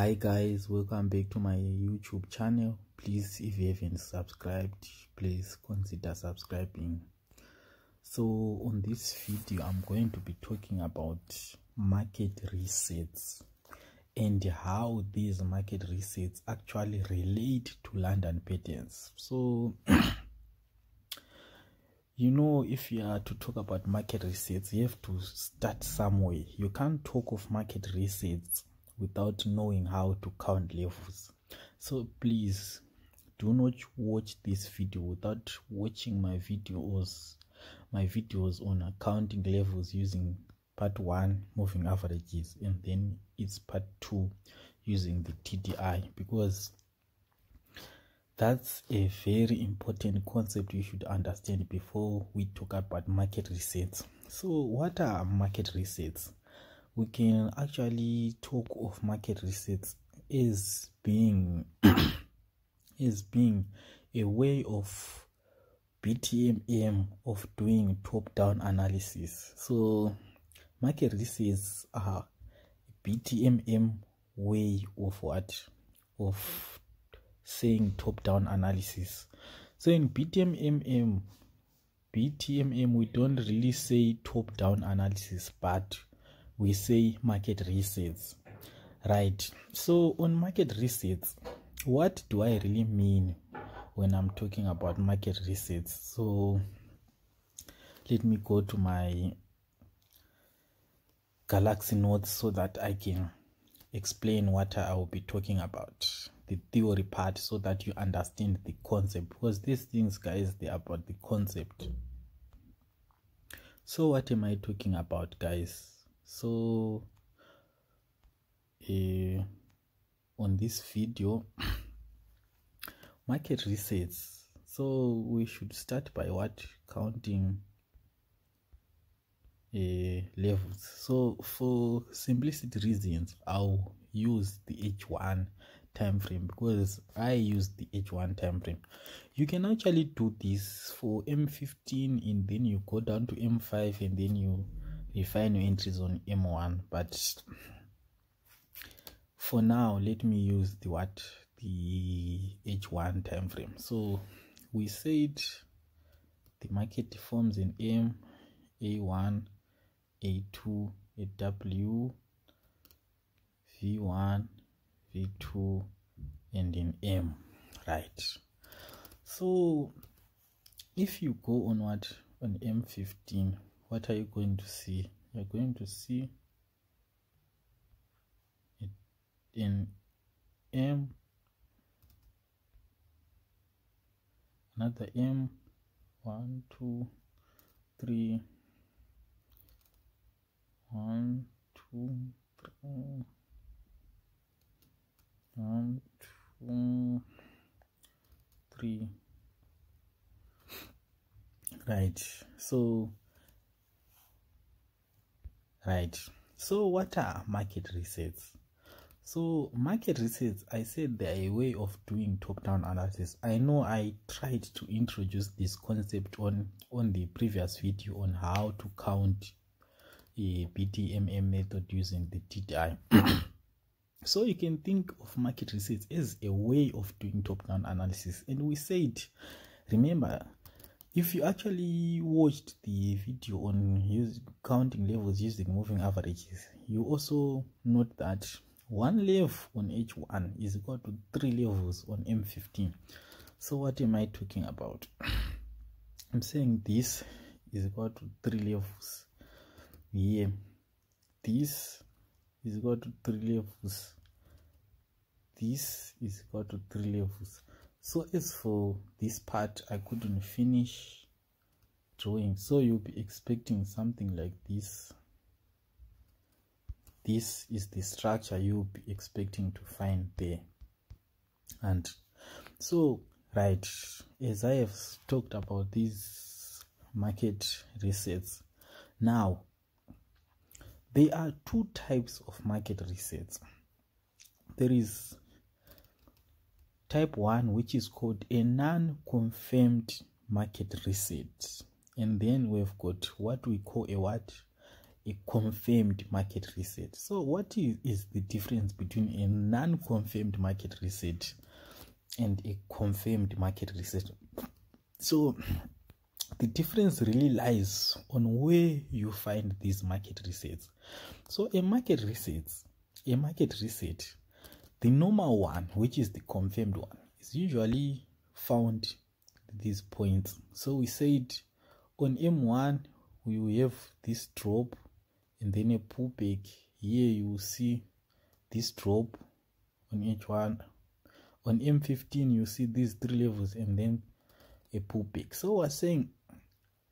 hi guys welcome back to my youtube channel. Please if you haven't subscribed please consider subscribing. So on this video i'm going to be talking about market resets and how these market resets actually relate to london patterns. So you know if you are to talk about market resets you have to start somewhere. You can't talk of market resets without knowing how to count levels. So please do not watch this video without watching my videos my videos on accounting levels using part one moving averages and then it's part two using the tdi because that's a very important concept you should understand before we talk about market resets. So what are market resets we can actually talk of market resets as being as being a way of BTMM of doing top-down analysis. So market resets are BTMM way of what of saying top-down analysis. So in BTMM BTMM we don't really say top-down analysis but we say market resets right? So on market resets what do i really mean when i'm talking about market resets? So let me go to my galaxy notes so that i can explain what i will be talking about the theory part so that you understand the concept because these things guys they're about the concept. So what am i talking about guys so uh, on this video market resets. So we should start by what? Counting uh, levels. So for simplicity reasons i'll use the h1 time frame because i use the h1 time frame. You can actually do this for m15 and then you go down to m5 and then you refine your entries on m1 but for now let me use the what the h1 time frame so we said the market forms in m a1 a2 aw v1 v2 and in m right? So if you go on what on m15 what are you going to see? You're going to see it in m another m one two three one two three one two three. Right so right. So what are market resets? So market resets i said they're a way of doing top-down analysis. I know i tried to introduce this concept on on the previous video on how to count a btmm method using the tdi so you can think of market resets as a way of doing top-down analysis. And we said remember if you actually watched the video on use, counting levels using moving averages you also note that one level on h1 is equal to three levels on m15 so what am i talking about? I'm saying this is equal to three levels. Here this is equal to three levels. This is equal to three levels so as for this part i couldn't finish drawing so you'll be expecting something like this. This is the structure you'll be expecting to find there. And so right as i have talked about these market resets now there are two types of market resets. There is type 1 which is called a non-confirmed market reset and then we've got what we call a what a confirmed market reset. So, what is, is the difference between a non confirmed market reset and a confirmed market reset? So, the difference really lies on where you find these market resets. So, a market reset, a market reset, the normal one, which is the confirmed one, is usually found these points. So, we said on M1 we have this drop and then a pullback. Here you will see this drop on h1. On m15 you see these three levels and then a pullback. So we're saying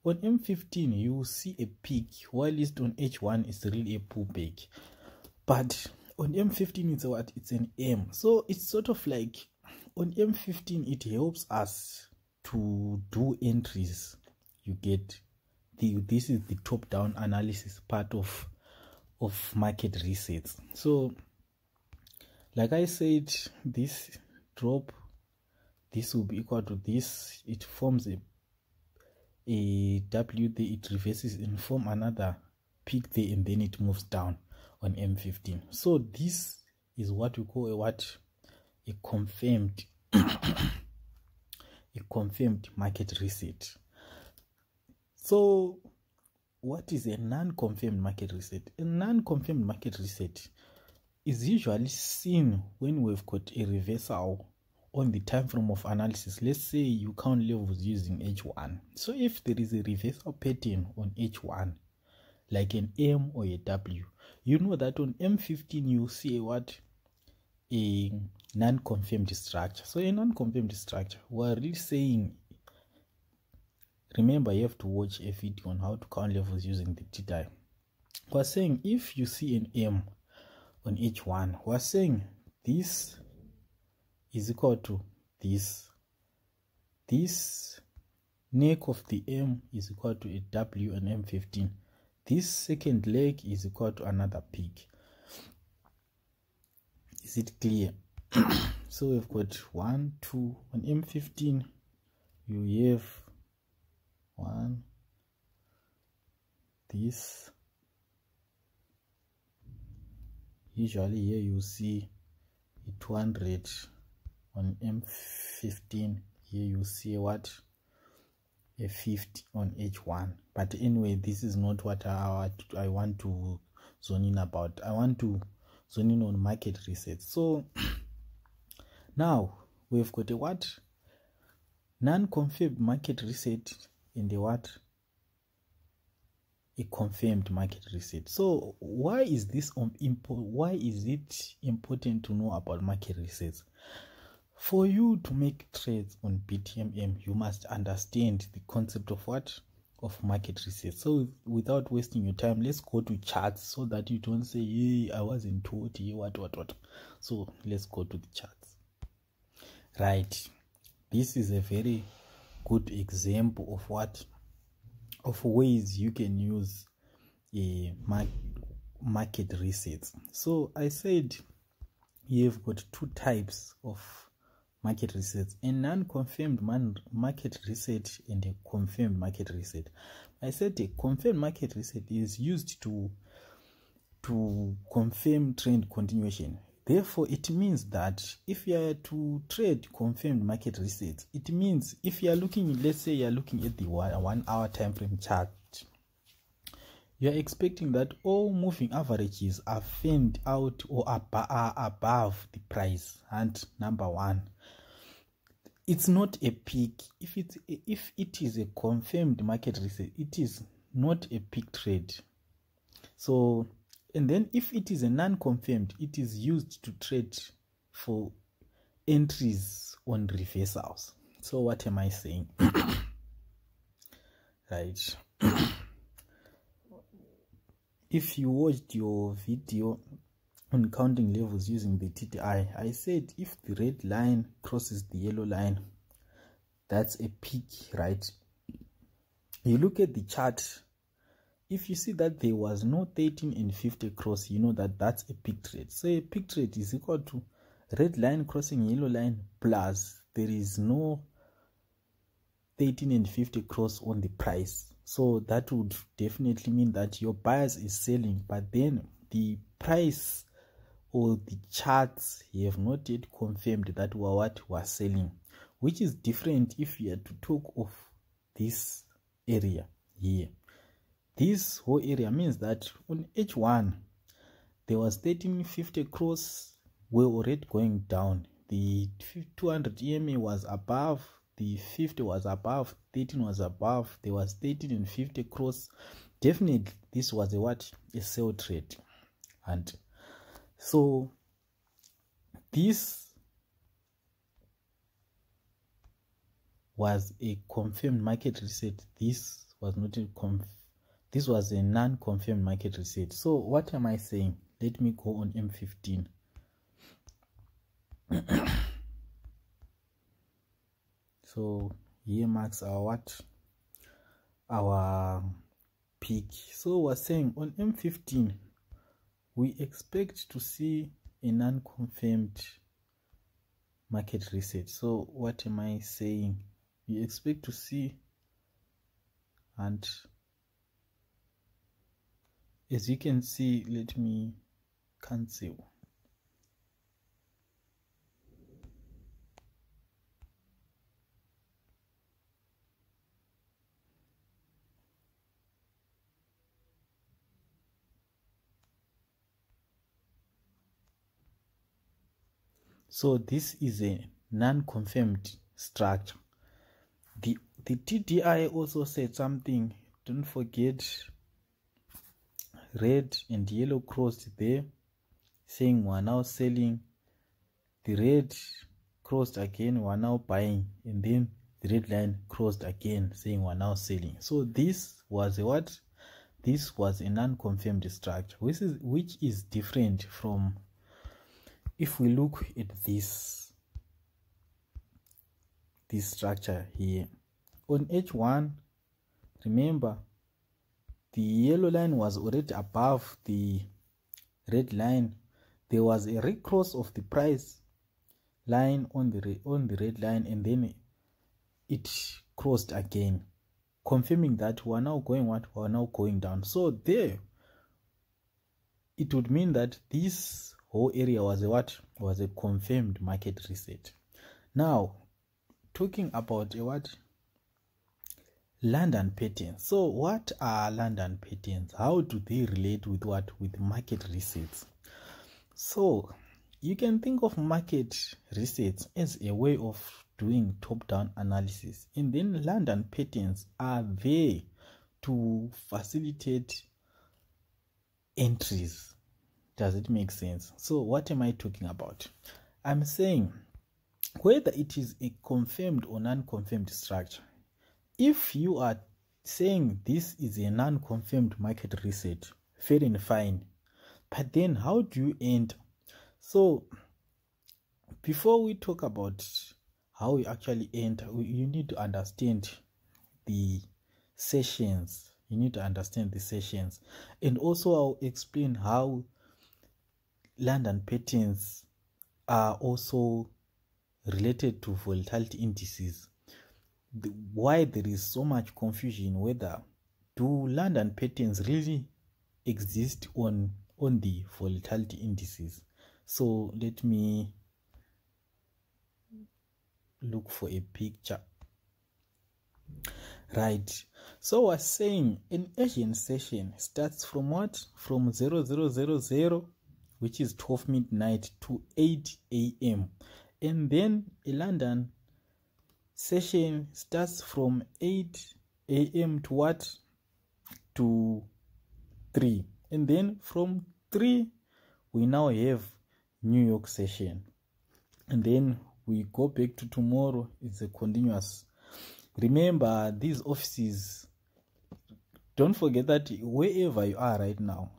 on m15 you will see a peak while least on h1 is really a pullback. But on m15 it's what? It's an m. So it's sort of like on m15 it helps us to do entries. You get the this is the top down analysis part of of market resets so like i said this drop this will be equal to this. It forms a a w there it reverses and form another peak there and then it moves down on m15 so this is what we call a what a confirmed a confirmed market reset so, what is a non confirmed market reset? A non confirmed market reset is usually seen when we've got a reversal on the time frame of analysis. Let's say you count levels using H1. So, if there is a reversal pattern on H1, like an M or a W, you know that on M15 you see a what? A non confirmed structure. So, a non confirmed structure, we're really saying Remember, you have to watch a video on how to count levels using the TDI. We're saying if you see an M on H1, we're saying this is equal to this. This neck of the M is equal to a W and M15. This second leg is equal to another peak. Is it clear? so we've got one, two, on M15, you have one this. Usually here you see a 200 on m15 here you see what? A 50 on h1 but anyway this is not what i, I want to zone in about. I want to zone in on market resets. So now we've got a what? Non-confirmed market reset in the what? A confirmed market reset so why is this um, impo- why is it important to know about market resets for you to make trades on btmm you must understand the concept of what of market reset so without wasting your time let's go to charts so that you don't say hey i wasn't told what what what. So let's go to the charts. Right. This is a very good example of what of ways you can use a market resets so i said you've got two types of market resets a non-confirmed market reset and a confirmed market reset i said a confirmed market reset is used to to confirm trend continuation. Therefore, it means that if you are to trade confirmed market resets, it means if you are looking, let's say you are looking at the one, one hour time frame chart, you are expecting that all moving averages are fanned out or are above the price. And number one, it's not a peak. If it if it is a confirmed market reset, it is not a peak trade. So and then if it is a non-confirmed it is used to trade for entries on reversals so what am i saying right if you watched your video on counting levels using the TDI, I said if the red line crosses the yellow line, that's a peak, right? You look at the chart if you see that there was no 13 and 50 cross you know that that's a peak trade so a peak trade is equal to red line crossing yellow line plus there is no 13 and 50 cross on the price so that would definitely mean that your bias is selling but then the price or the charts have not yet confirmed that we are what we are selling which is different if you are to talk of this area here. This whole area means that on h1 there was 1350 cross were already going down. The 200 ema was above the 50 was above 13 was above there was 13 and 50 cross. Definitely this was a what? A sell trade. And so this was a confirmed market reset. This was not a conf this was a non-confirmed market reset. So what am i saying? Let me go on m15 so here marks our what? Our peak. So we're saying on m15 we expect to see a non-confirmed market reset. So what am i saying? We expect to see and as you can see let me cancel so this is a non-confirmed structure. The the tdi also said something don't forget red and yellow crossed there saying we're now selling. The red crossed again we're now buying. And then the red line crossed again saying we're now selling. So this was a what? This was a non-confirmed structure which is which is different from if we look at this this structure here on h1 remember the yellow line was already above the red line. There was a recross of the price line on the on the red line and then it crossed again confirming that we are now going what? We are now going down. So there it would mean that this whole area was a what? Was a confirmed market reset. Now talking about a what? London patterns. So what are london patterns? How do they relate with what? With market resets? So you can think of market resets as a way of doing top down analysis and then london patterns are there to facilitate entries does it make sense? So what am i talking about? I'm saying whether it is a confirmed or non-confirmed structure. If you are saying this is a non-confirmed market reset fair and fine but then how do you end? so before we talk about how we actually enter you need to understand the sessions. You need to understand the sessions and also i'll explain how London patterns are also related to volatility indices. The, why there is so much confusion whether do London patterns really exist on on the volatility indices. So let me look for a picture. Right. So was saying an Asian session starts from what? From 0000 which is 12 midnight to 8 a.m. And then a London session starts from 8 a.m. to what? To 3. And then from 3, we now have New York session. And then we go back to tomorrow. It's a continuous. Remember, these offices, don't forget that wherever you are right now,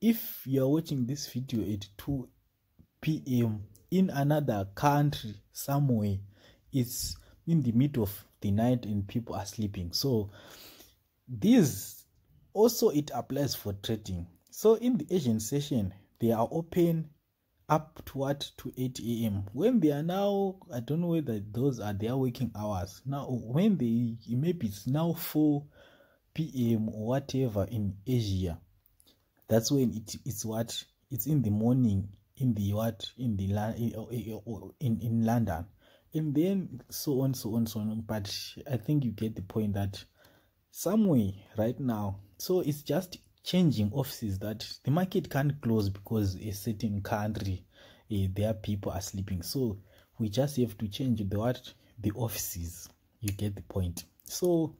if you are watching this video at 2 p.m. in another country somewhere, it's in the middle of the night and people are sleeping. So this also it applies for trading. So in the Asian session, they are open up to what to 8 a.m. When they are now, I don't know whether those are their working hours. Now when they maybe it's now 4 p.m. or whatever in Asia, that's when it, it's what it's in the morning in the what in the in, in in London, and then so on, so on, so on. But I think you get the point that somewhere right now, so it's just changing offices that the market can't close because a certain country uh, their people are sleeping. So we just have to change the what the offices. You get the point. So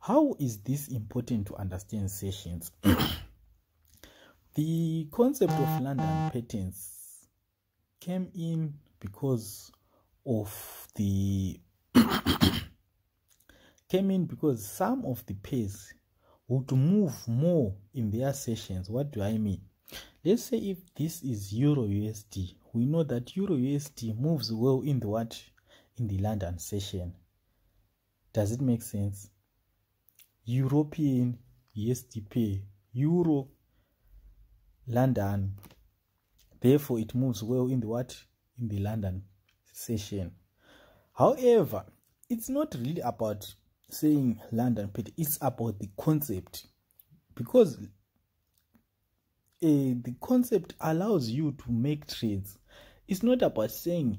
how is this important to understand sessions? the concept of London patterns came in because of the came in because some of the pairs would move more in their sessions. What do I mean? Let's say if this is Euro USD, we know that Euro USD moves well in the what? In the London session. Does it make sense? European USD pair, Euro London. Therefore, it moves well in the what? In the London session. However, it's not really about saying London pair, it's about the concept. Because uh, the concept allows you to make trades. It's not about saying,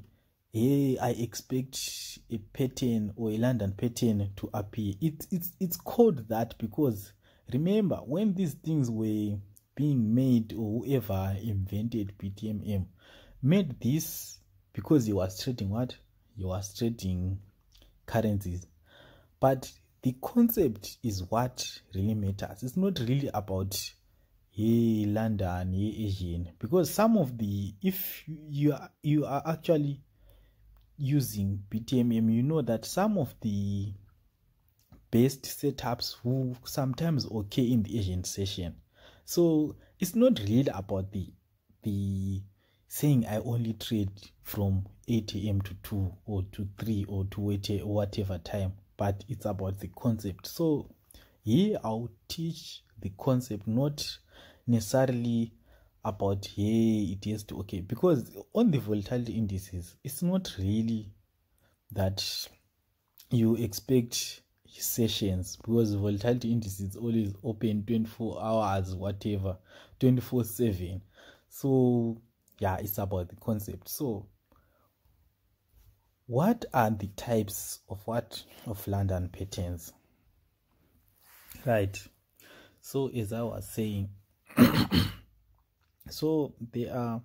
hey, I expect a pattern or a London pattern to appear. It, it's, it's called that because remember, when these things were being made or whoever invented BTMM made this because he was trading what? He was trading currencies. But the concept is what really matters. It's not really about ye London, ye Asian, because some of the if you are you are actually using BTMM, you know that some of the best setups will sometimes okay in the Asian session. So it's not really about the the saying I only trade from 8 a.m. to 2 or to 3 or to whatever time, but it's about the concept. So here I'll teach the concept, not necessarily about hey it is to okay because on the volatility indices it's not really that you expect sessions because volatility indices always open 24 hours whatever 24 7 so yeah it's about the concept. So what are the types of what of london patterns? Right. So as i was saying so they are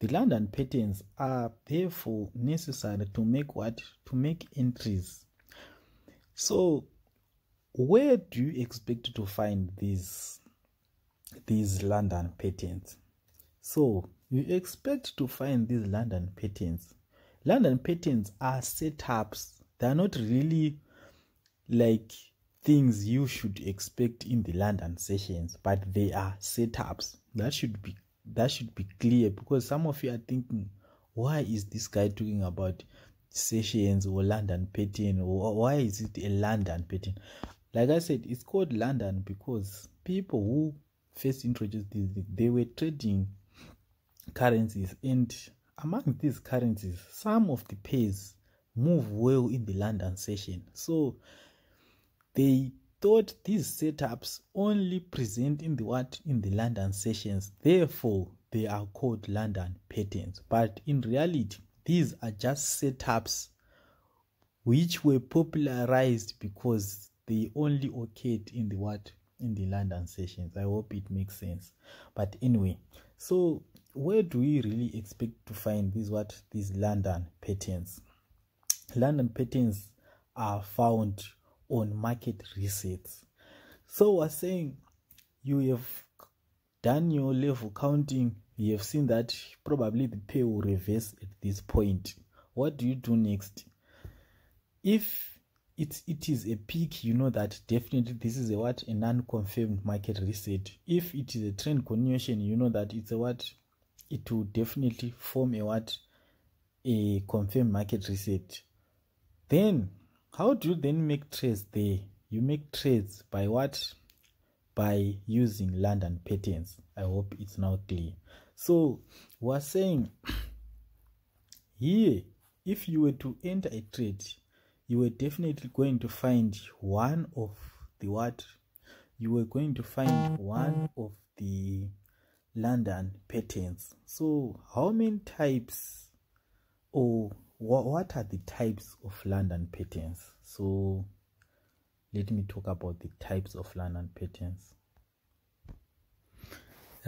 the london patterns are therefore necessary to make what to make entries so where do you expect to find these these london patterns? So you expect to find these london patterns. London patterns are setups. They are not really like things you should expect in the London sessions, but they are setups. That should be that should be clear because some of you are thinking, why is this guy talking about sessions or London pattern or why is it a London pattern? Like I said, it's called London because people who first introduced this, they were trading currencies, and among these currencies, some of the pairs move well in the London session. So they thought these setups only present in the what in the London sessions. Therefore, they are called London patterns. But in reality, these are just setups which were popularized because they only occurred in the what in the London sessions. I hope it makes sense. But anyway, so where do we really expect to find these what these London patterns? London patterns are found on market research. So we're saying you have done your level counting, you have seen that probably the pay will reverse at this point. What do you do next? If it, it is a peak, you know that definitely this is a what a non-confirmed market reset. If it is a trend continuation, you know that it's a what it will definitely form a what a confirmed market reset. Then how do you then make trades there? You make trades by what? By using London patterns. I hope it's now clear. So we're saying here, if you were to enter a trade, you were definitely going to find one of the what? You were going to find one of the london patterns. So how many types or wh what are the types of london patterns? So let me talk about the types of london patterns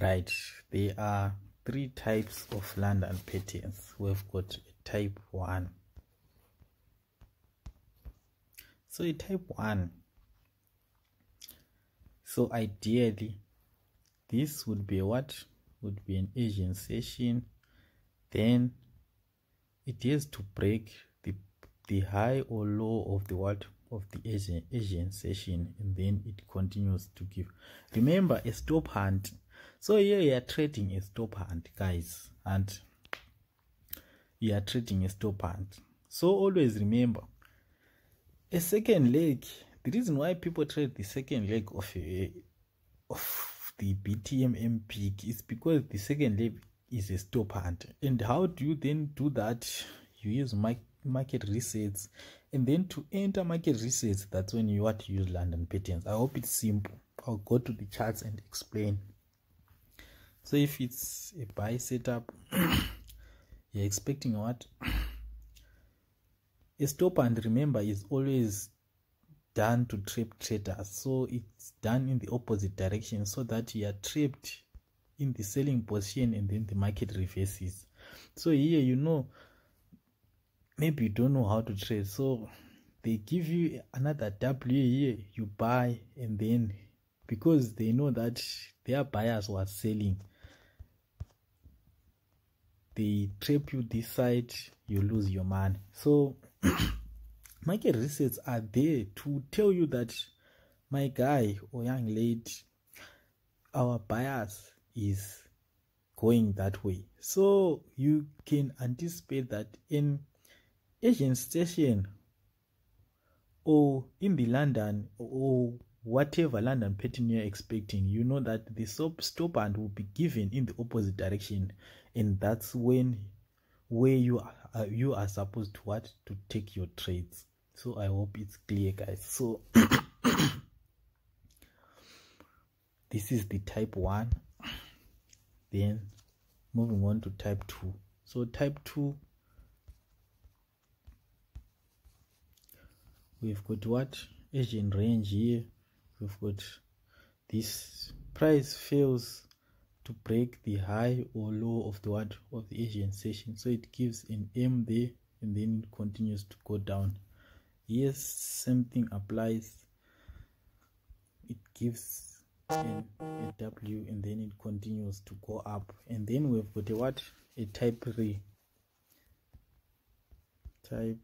right. There are three types of london patterns. We've got type 1 so a type 1 so ideally this would be what? Would be an asian session. Then it has to break the the high or low of the what? Of the asian asian session and then it continues to give. Remember a stop hunt so here you are trading a stop hunt guys and you are trading a stop hunt. So always remember a second leg the reason why people trade the second leg of a of the btmm peak is because the second leg is a stop hunt. And how do you then do that? You use market resets and then to enter market resets that's when you want to use london patterns. I hope it's simple. I'll go to the charts and explain so if it's a buy setup you're expecting what? A stop hunt remember is always done to trap traders. So it's done in the opposite direction so that you are trapped in the selling position and then the market reverses. So here you know maybe you don't know how to trade. So they give you another w here you buy and then because they know that their buyers were selling they trap you this side you lose your money. So market resets are there to tell you that my guy or young lady our bias is going that way. So you can anticipate that in asian session or in the london or whatever london pattern you're expecting you know that the stop stop hunt will be given in the opposite direction and that's when where you are uh, you are supposed to what? To take your trades. So i hope it's clear guys. So this is the type 1 then moving on to type 2 so type 2 we've got what? Asian range here. We've got this. Price fails to break the high or low of the what of the asian session so it gives an m there and then it continues to go down. Yes same thing applies. It gives an a w and then it continues to go up. And then we've got a what? A type 3 type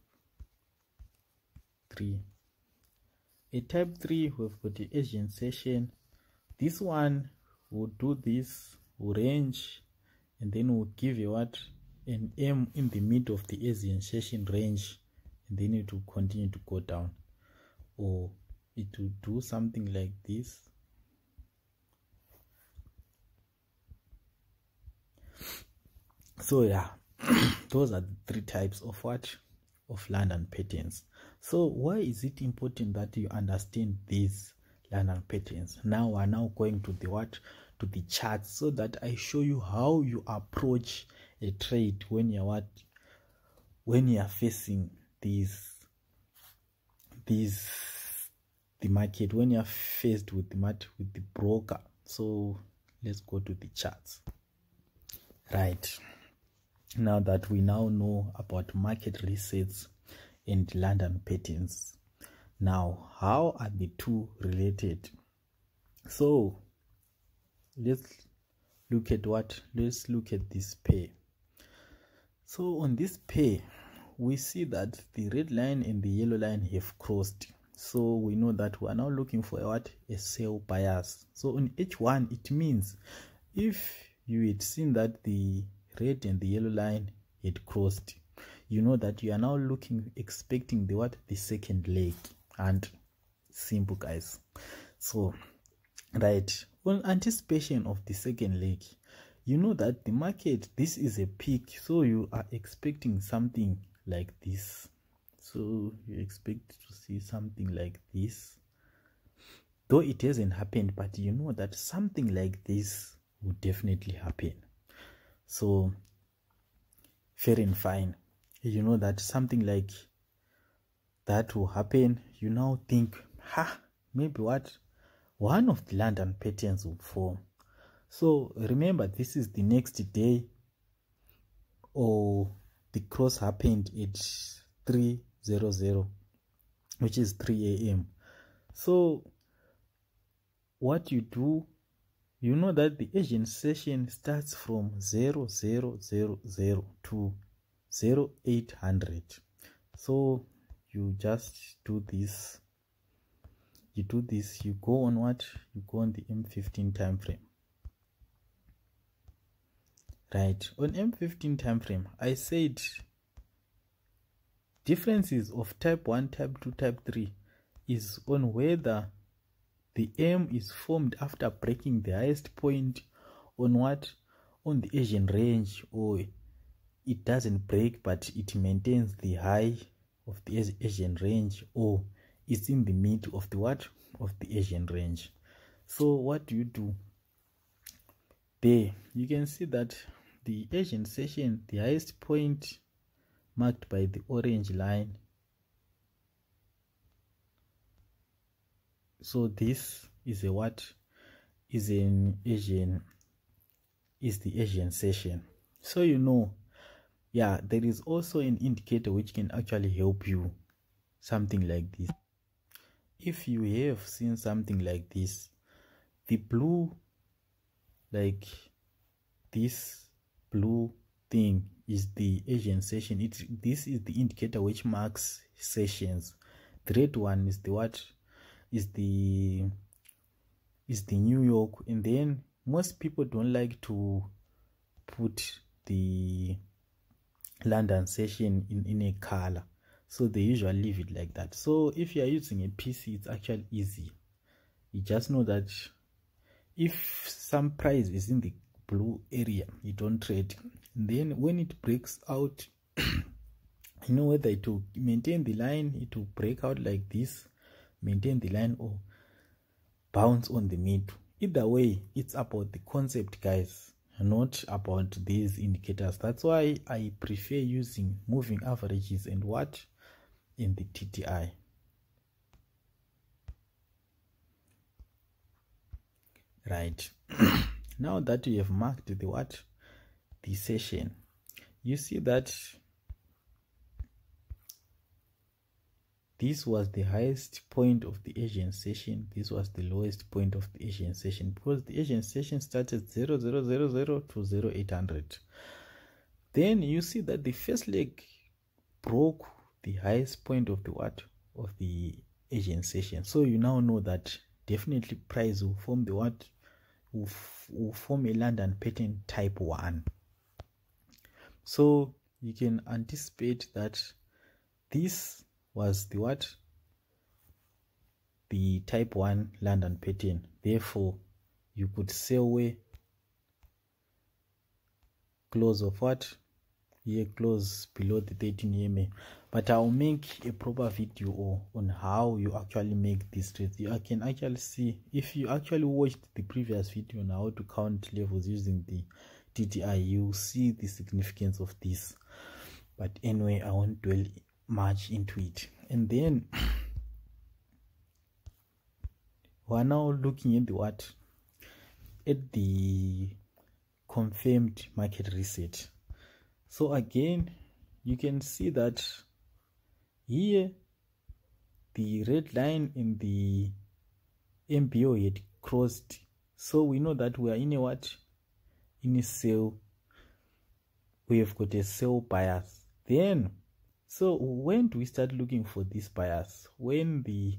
3 a type 3 we've got the asian session. This one we'll do this we'll range and then we'll give you what an m in the mid of the asian session range and then it will continue to go down. Or it will do something like this. So yeah those are the three types of what? Of london patterns. So why is it important that you understand these london patterns. Now we're now going to the what? To the charts so that i show you how you approach a trade when you're what? When you are facing these these the market when you're faced with the market with the broker. So let's go to the charts. Right. Now that we now know about market resets and london patterns now how are the two related? So let's look at what let's look at this pair. So on this pair we see that the red line and the yellow line have crossed. So we know that we are now looking for what? A sell bias. So on h1 it means if you had seen that the red and the yellow line had crossed you know that you are now looking expecting the what? The second leg and simple guys. So right on anticipation of the second leg you know that the market this is a peak so you are expecting something like this. So you expect to see something like this. Though it hasn't happened but you know that something like this would definitely happen. So fair and fine. You know that something like that will happen you now think ha maybe what? One of the london patterns will form. So remember this is the next day or the cross happened at 300 which is 3 a.m so what you do you know that the asian session starts from 0000 to 0800 so you just do this. You do this you go on what? You go on the m15 time frame right. On m15 time frame i said differences of type 1 type 2 type 3 is on whether the M is formed after breaking the highest point on what? On the Asian range or it doesn't break but it maintains the high of the Asian range or it's in the mid of the what? Of the Asian range. So what do you do? There you can see that the Asian session, the highest point marked by the orange line so this is a what is an asian is the asian session so you know yeah there is also an indicator which can actually help you something like this. If you have seen something like this the blue like this blue thing is the asian session. It this is the indicator which marks sessions. The red one is the what? Is the is the New York. And then most people don't like to put the London session in, in a color. So they usually leave it like that. So if you are using a PC it's actually easy. You just know that if some price is in the blue area you don't trade. And then when it breaks out you know whether it will maintain the line it will break out like this maintain the line or bounce on the middle either way it's about the concept guys not about these indicators. That's why i prefer using moving averages and what in the tdi right. Now that you have marked the what the session you see that this was the highest point of the asian session. This was the lowest point of the asian session because the asian session started 0000 to 0800 then you see that the first leg broke the highest point of the what? Of the asian session. So you now know that definitely price will form the what? Will, will form a london pattern type 1 so you can anticipate that this was the what? The type 1 london pattern. Therefore you could sell away close of what? Here close below the 13 EMA but I'll make a proper video on how you actually make these trades you can actually see if you actually watched the previous video on how to count levels using the TDI you see the significance of this. But anyway I won't dwell much into it. And then we're now looking at the what? At the confirmed market reset. So again you can see that here the red line in the mbo had crossed. So we know that we are in a what? In a sell we have got a sell bias. Then so when do we start looking for this bias? When the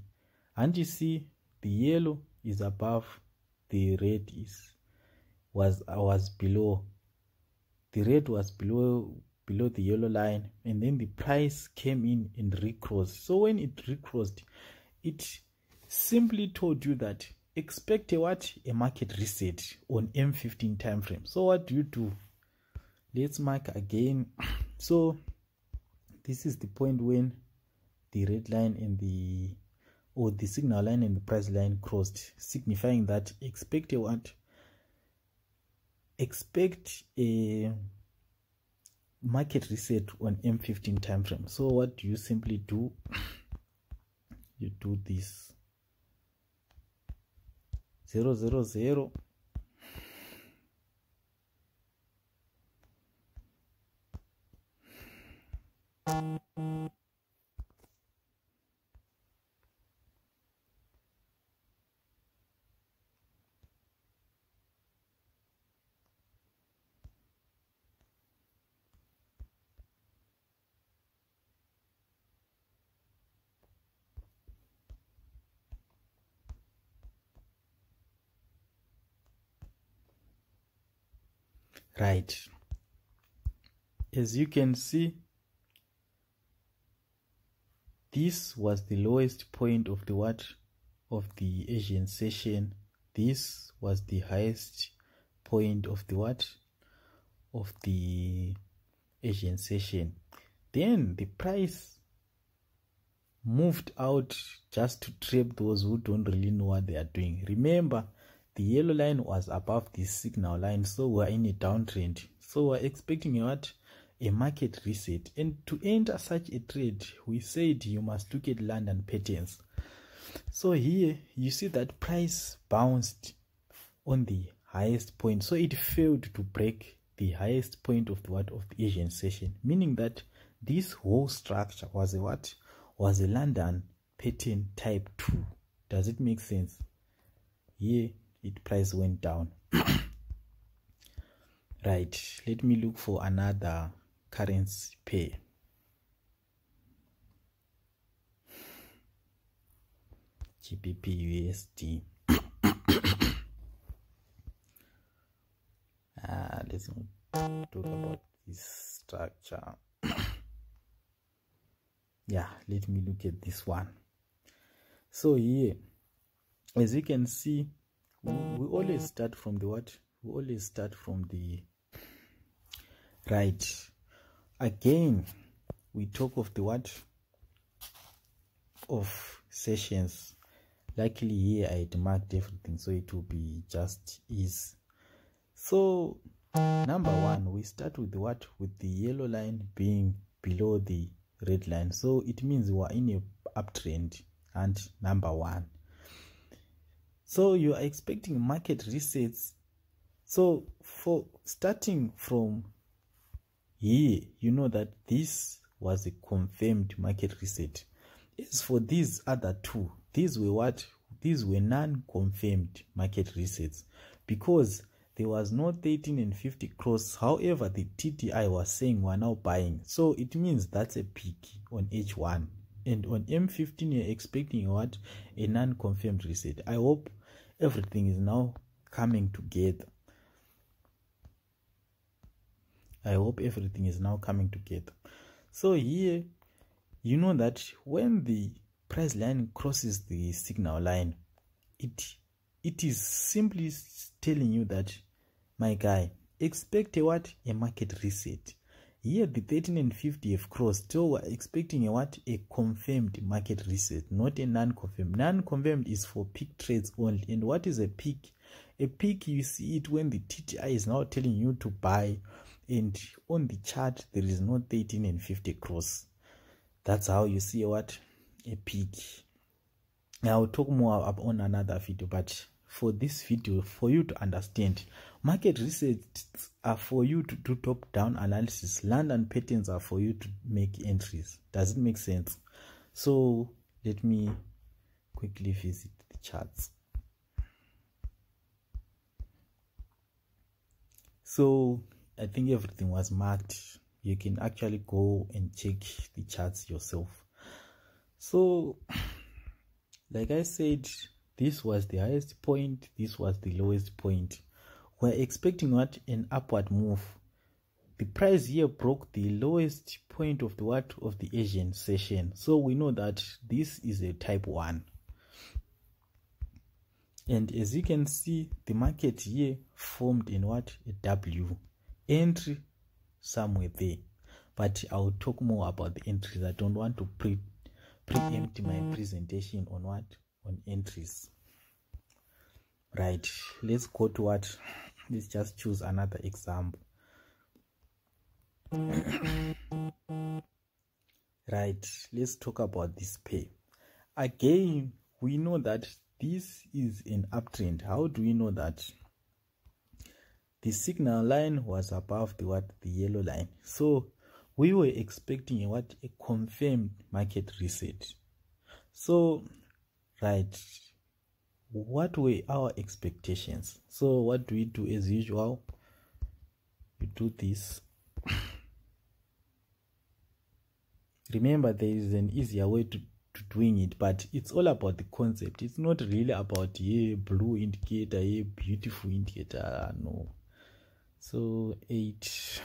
and you see the yellow is above the red is was was below. The red was below below the yellow line and then the price came in and recrossed. So when it recrossed it simply told you that expect a what? A market reset on m15 time frame so what do you do? Let's mark again. So this is the point when the red line and the or the signal line and the price line crossed signifying that expect a what? Expect a market reset on m15 time frame so what do you simply do? You do this. 000 right. As you can see this was the lowest point of the what? Of the asian session. This was the highest point of the what? Of the asian session. Then the price moved out just to trap those who don't really know what they are doing. Remember the yellow line was above this signal line so we're in a downtrend. So we're expecting what a market reset. And to enter such a trade we said you must look at london patterns. So here you see that price bounced on the highest point. So it failed to break the highest point of the what of the asian session meaning that this whole structure was a what was a london pattern type 2 does it make sense? Here it price went down. Right let me look for another currency pair. GBP USD ah let's talk about this structure. Yeah let me look at this one. So here as you can see we always start from the what? We always start from the right. Again we talk of the what? Of sessions. Luckily here i had marked everything so it will be just ease so number one we start with the what? With the yellow line being below the red line. So it means we're in a uptrend. And number one so you are expecting market resets. So for starting from here you know that this was a confirmed market reset. As for these other two these were what? These were non-confirmed market resets. Because there was no 13 and 50 cross. However the tti was saying we're now buying. So it means that's a peak on h1 and on m15 you're expecting what? A non-confirmed reset. I hope everything is now coming together. I hope everything is now coming together. So here you know that when the price line crosses the signal line it it is simply telling you that my guy expect a what? A market reset here the 13 and 50 have crossed. So we're expecting a what? A confirmed market reset not a non-confirmed. Non-confirmed is for peak trades only. And what is a peak? A peak you see it when the tti is now telling you to buy and on the chart there is no 13 and 50 cross. That's how you see what? A peak. I'll talk more up on another video but for this video for you to understand market resets are for you to do top down analysis london patterns are for you to make entries. Does it make sense? So let me quickly visit the charts. So i think everything was marked. You can actually go and check the charts yourself. So like i said this was the highest point. This was the lowest point we're expecting what? An upward move. The price here broke the lowest point of the what? Of the asian session. So we know that this is a type 1 and as you can see the market here formed in what? A w. Entry somewhere there. But i'll talk more about the entries. I don't want to pre preempt my presentation on what? On entries. Right. Let's go to what let's just choose another example. Right let's talk about this pay again we know that this is an uptrend. How do we know that? The signal line was above the what the yellow line. So we were expecting what? A confirmed market reset. So right what were our expectations? So what do we do as usual? We do this. Remember there is an easier way to, to doing it but it's all about the concept. It's not really about a blue indicator a beautiful indicator. No. So 8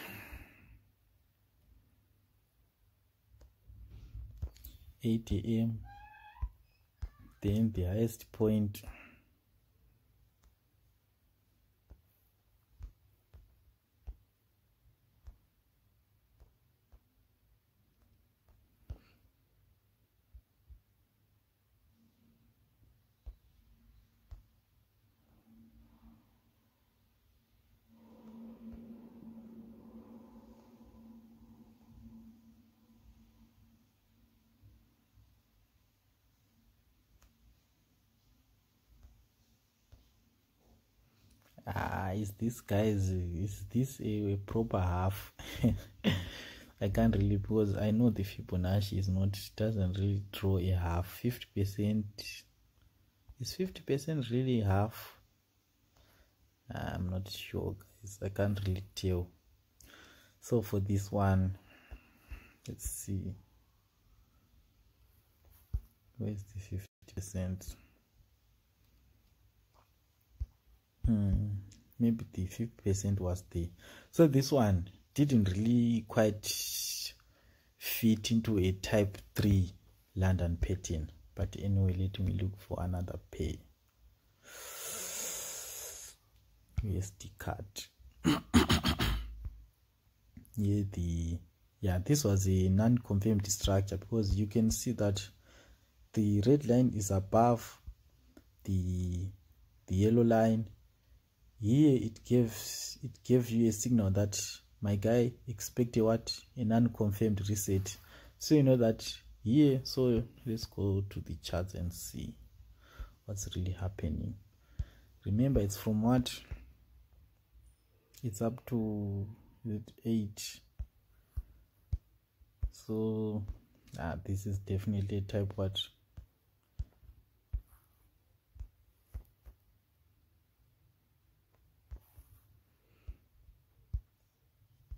8 a.m then the highest point ah is this guys is this a, a proper half? I can't really because i know the fibonacci is not doesn't really draw a half. 50 percent is 50 percent really half? I'm not sure guys. I can't really tell. So for this one let's see. Where's the 50 percent? Hmm, maybe the 50% was there. So this one didn't really quite fit into a type 3 London pattern. But anyway, let me look for another pay. USD card. yeah, the yeah, this was a non-confirmed structure because you can see that the red line is above the the yellow line here it gives it gives you a signal that my guy expect a what? An unconfirmed reset. So you know that here so let's go to the charts and see what's really happening. Remember it's from what? It's up to 8 so ah, this is definitely type what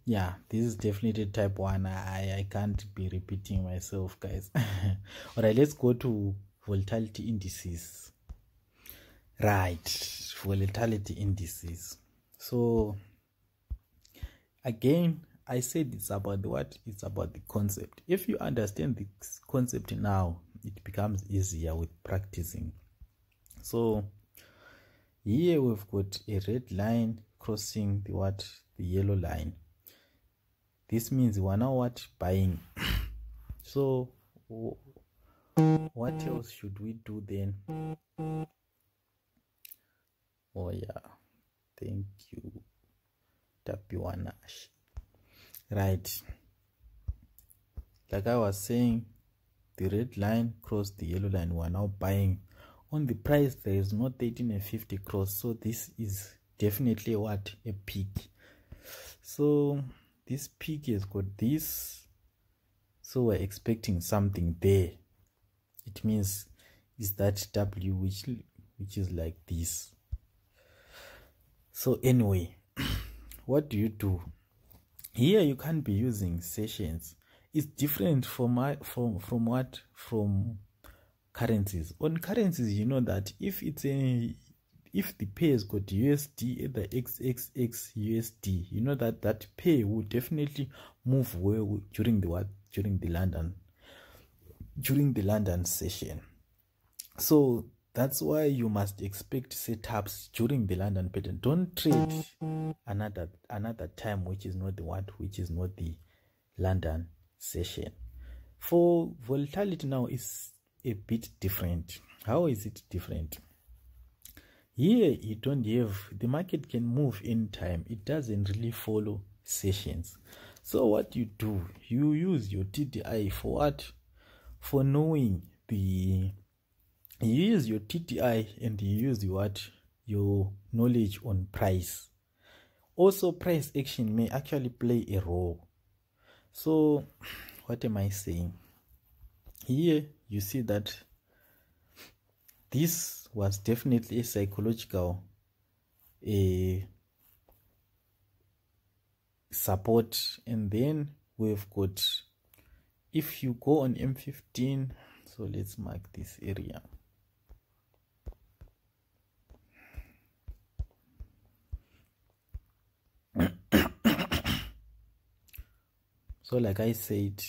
yeah this is definitely type 1 i i can't be repeating myself guys. All right let's go to volatility indices. Right volatility indices. So again i said it's about the what? It's about the concept. If you understand this concept now it becomes easier with practicing. So here we've got a red line crossing the what? The yellow line this means we're now what? Buying. So what else should we do then? Oh yeah. Thank you tapiwanash right. Like i was saying the red line crossed the yellow line. We're now buying. On the price there is no 13 and 50 cross. So this is definitely what? A peak. So this peak has got this so we're expecting something there. It means is that w which which is like this. So anyway what do you do? Here you can't be using sessions. It's different from my from from what from currencies. On currencies you know that if it's a if the pay has got USD the XXX USD, you know that that pay will definitely move well during the what during the London during the London session. So that's why you must expect setups during the London pattern. Don't trade another another time which is not the what which is not the London session. for volatility now is a bit different how is it different here you don't have the market can move in time. It doesn't really follow sessions. So what you do you use your tdi for what? For knowing the you use your tdi and you use what? Your knowledge on price. Also price action may actually play a role. So what am i saying? Here you see that this was definitely a psychological a support. And then we've got if you go on m15 so let's mark this area. So like i said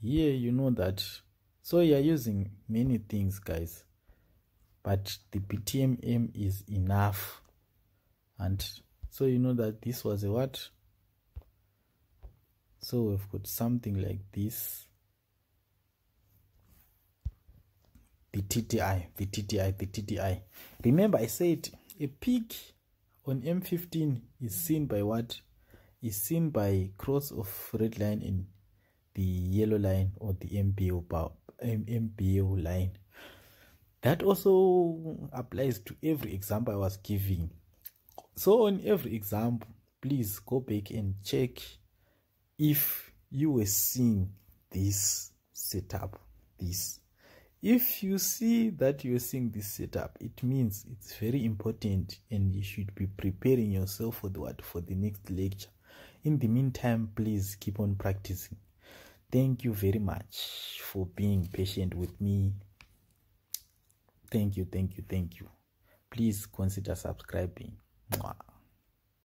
here you know that so you're using many things guys but the btmm is enough. And so you know that this was a what? So we've got something like this. The tdi the tdi the tdi remember i said a peak on m15 is seen by what? Is seen by cross of red line in the yellow line or the MBO, bar, MBO line. That also applies to every example I was giving. So on every example, please go back and check if you were seeing this setup, this. If you see that you're seeing this setup, it means it's very important and you should be preparing yourself for the what for the next lecture in the meantime please keep on practicing thank you very much for being patient with me thank you thank you thank you please consider subscribing Mwah.